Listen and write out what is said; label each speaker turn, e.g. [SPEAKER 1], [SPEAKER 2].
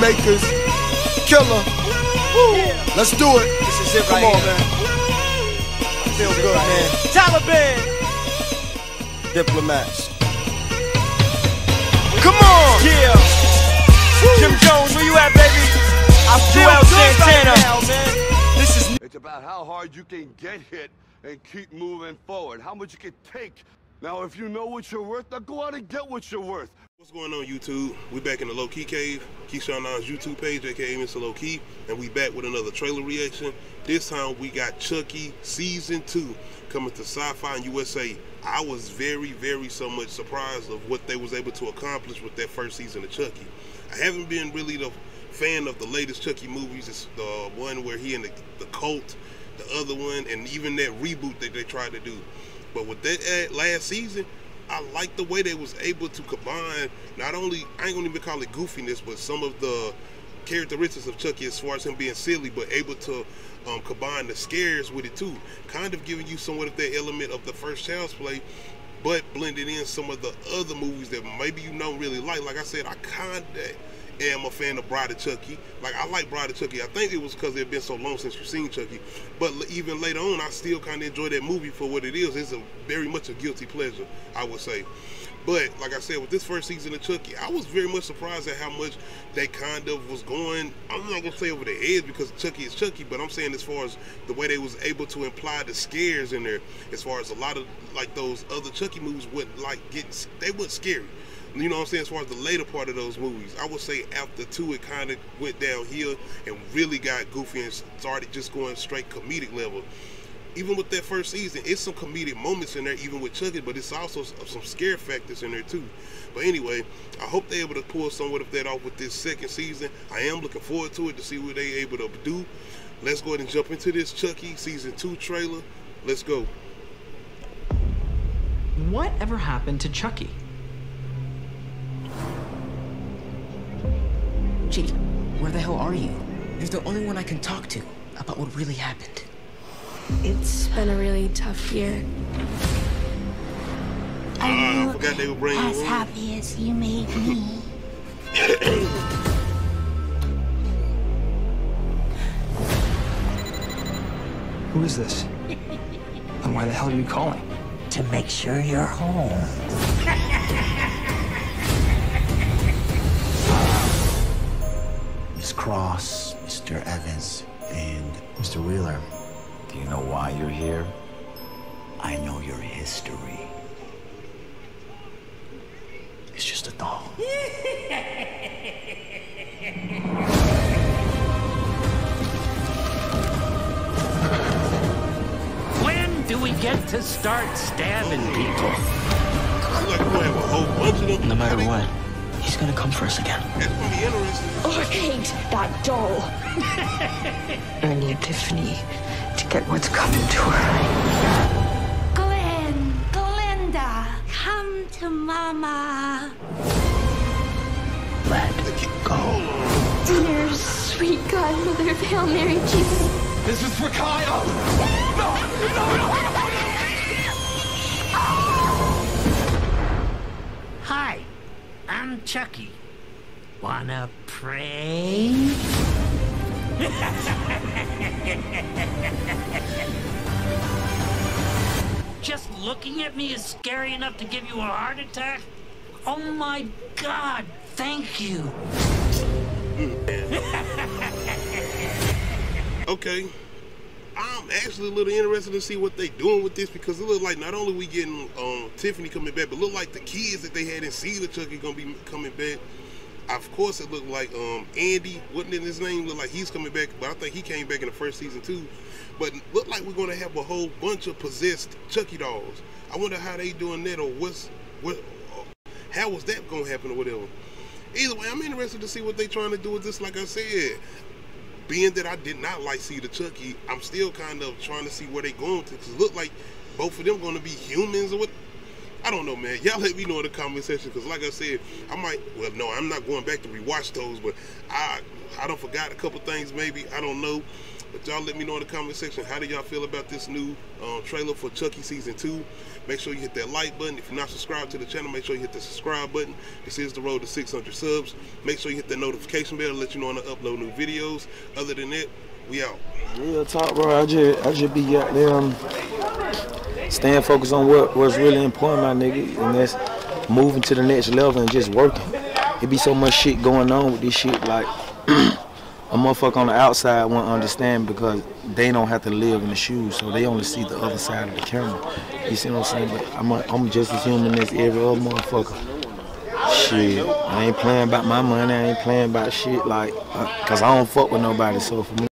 [SPEAKER 1] Makers, Killer. Let's do it.
[SPEAKER 2] This is it
[SPEAKER 1] Come
[SPEAKER 2] right
[SPEAKER 1] on,
[SPEAKER 2] here.
[SPEAKER 1] man. I feel
[SPEAKER 2] This is it
[SPEAKER 1] good,
[SPEAKER 2] right
[SPEAKER 1] man.
[SPEAKER 2] here. Taliban.
[SPEAKER 1] Diplomats. Come on.
[SPEAKER 2] Yeah. Jim Jones, where you at, baby? I feel
[SPEAKER 3] good
[SPEAKER 2] Santana.
[SPEAKER 3] right
[SPEAKER 2] now, man. This is
[SPEAKER 3] It's about how hard you can get hit and keep moving forward. How much you can take. Now, if you know what you're worth, now go out and get what you're worth.
[SPEAKER 4] What's going on YouTube? We're back in the Low Key Cave, Keyshawn Nines YouTube page, aka Mr. Low Key, and we back with another trailer reaction. This time we got Chucky Season 2 coming to Syfy and USA. I was very, very so much surprised of what they was able to accomplish with that first season of Chucky. I haven't been really the fan of the latest Chucky movies. It's the one where he and the, the cult, the other one, and even that reboot that they tried to do. But with that uh, last season, I like the way they was able to combine not only I ain't gonna even call it goofiness, but some of the characteristics of Chucky as far as him being silly, but able to um, combine the scares with it too, kind of giving you somewhat of that element of the first Child's Play, but blending in some of the other movies that maybe you don't really like. Like I said, I kind of am a fan of Bride of Chucky. Like I like Bride of Chucky. I think it was because it had been so long since you've seen Chucky. But even later on, I still kind of enjoy that movie for what it is. It's a very much a guilty pleasure, I would say. But like I said, with this first season of Chucky, I was very much surprised at how much they kind of was going. I'm not gonna say over the edge because Chucky is Chucky, but I'm saying as far as the way they was able to imply the scares in there, as far as a lot of like those other Chucky movies would like get they weren't scary. You know what I'm saying? As far as the later part of those movies, I would say after two, it kind of went downhill and really got goofy and started just going straight comedic level. Even with that first season, it's some comedic moments in there, even with Chucky, but it's also some scare factors in there too. But anyway, I hope they're able to pull somewhat of that off with this second season. I am looking forward to it to see what they're able to do. Let's go ahead and jump into this Chucky season two trailer. Let's go.
[SPEAKER 5] What ever happened to Chucky?
[SPEAKER 6] Hell are you? You're the only one I can talk to about what really happened.
[SPEAKER 7] It's been a really tough year.
[SPEAKER 4] Ah, I forgot they were bringing
[SPEAKER 8] as
[SPEAKER 4] you in.
[SPEAKER 8] happy as you made me.
[SPEAKER 5] Who is this? And why the hell are you calling?
[SPEAKER 8] to make sure you're home.
[SPEAKER 9] Here?
[SPEAKER 10] I know your history. It's just a doll.
[SPEAKER 9] When do we get to start stabbing people?
[SPEAKER 4] I feel like we're gonna have a whole bunch of them.
[SPEAKER 6] No matter what, he's gonna come for us again.
[SPEAKER 4] That's gonna be interesting.
[SPEAKER 7] Oh, I hate that doll. I need Tiffany to get what's coming to her.
[SPEAKER 8] Glenn, Glinda, come to Mama.
[SPEAKER 10] Let go.
[SPEAKER 7] Dear sweet godmother of Hail Mary, Jesus.
[SPEAKER 5] This is for Kyle! No, no, no.
[SPEAKER 9] Hi, I'm Chucky. Wanna pray? Just looking at me is scary enough to give you a heart attack? Oh my god, thank you.
[SPEAKER 4] Okay. I'm actually a little interested to see what they're doing with this because it look like not only we getting um, Tiffany coming back, but look like the kids that they had in Seed of Chucky gonna be coming back. Of course, it looked like um, Andy, wasn't in his name, looked like he's coming back, but I think he came back in the first season too. But look like we're gonna have a whole bunch of possessed Chucky dolls. I wonder how they doing that or what's what, how was that gonna happen or whatever. Either way, I'm interested to see what they trying to do with this. Like I said, being that I did not like Seed of Chucky, I'm still kind of trying to see where they going to because it look like both of them going to be humans or what. I don't know, man. Y'all let me know in the comment section because, like I said, I might. Well, no, I'm not going back to rewatch those, but I I don't forgot a couple things. Maybe I don't know. But y'all let me know in the comment section how do y'all feel about this new um, trailer for Chucky season two. Make sure you hit that like button. If you're not subscribed to the channel, make sure you hit the subscribe button. This is the road to 600 subs. Make sure you hit that notification bell to let you know when I upload new videos. Other than that, we out.
[SPEAKER 11] Real talk, bro. I just, I just be goddamn staying focused on what what's really important, my nigga, and that's moving to the next level and just working. It be so much shit going on with this shit, like a motherfucker on the outside won't understand because they don't have to live in the shoes, so they only see the other side of the camera. You see what I'm saying? But I'm, a, I'm just as human as every other motherfucker. Shit, I ain't playing about my money. I ain't playing about shit like, uh, cause I don't fuck with nobody. So for me.